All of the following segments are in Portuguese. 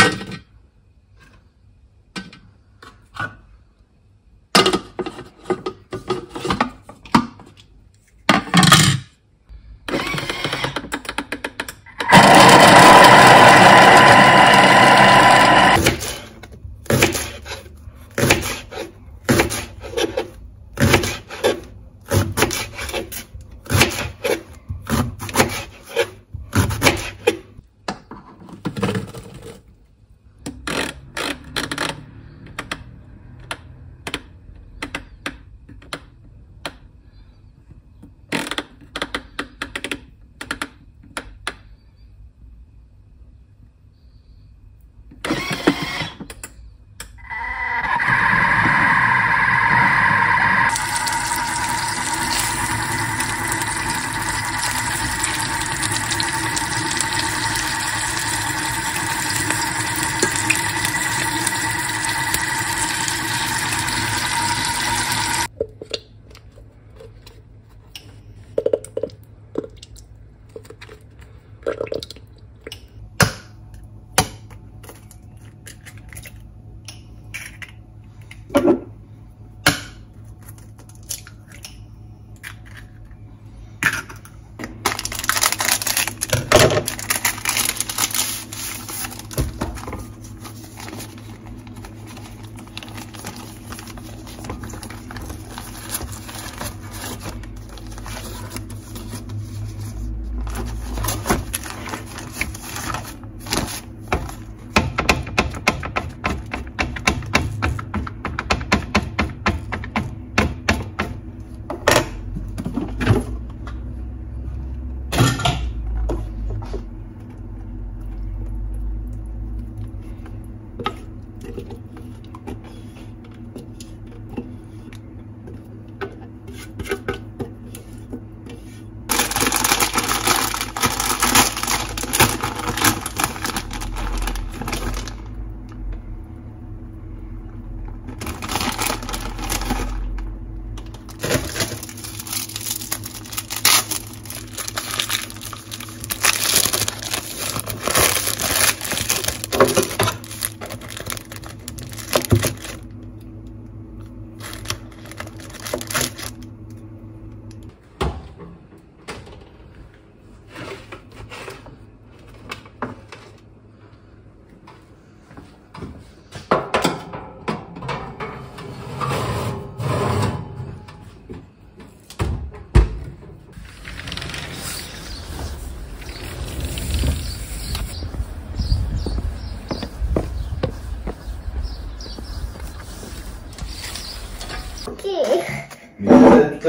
you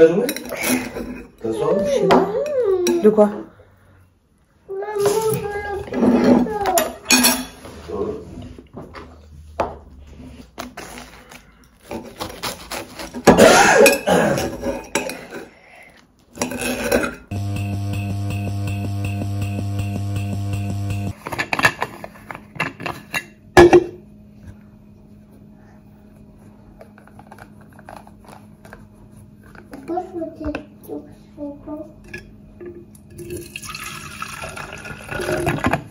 T'as joué? T'as soir De quoi? Ta ta ta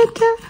Tata.